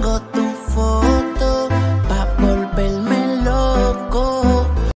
个东风